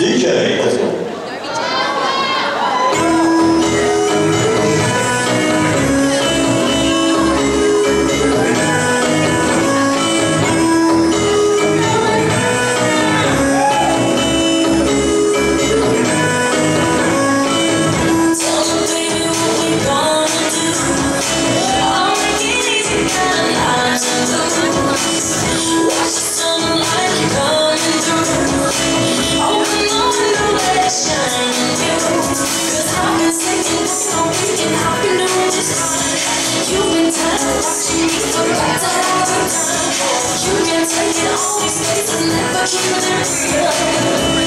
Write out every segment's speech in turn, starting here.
DJ 小僧。All these days and never keep their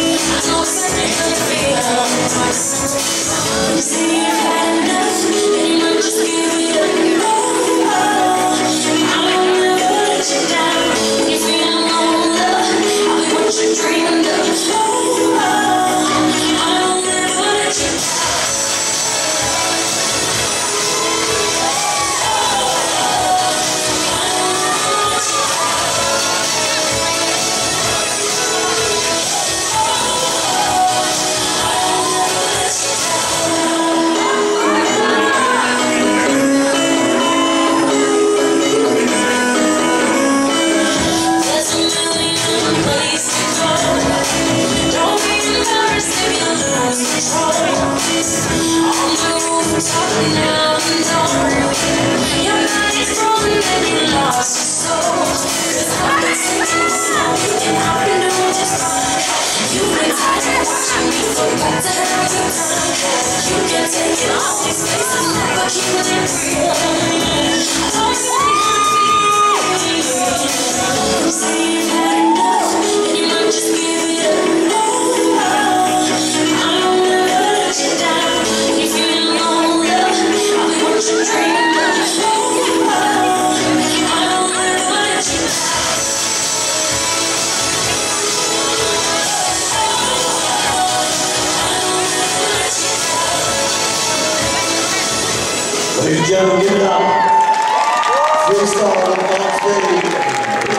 Let's go. Ladies and gentlemen, give it up. Freestyle on God's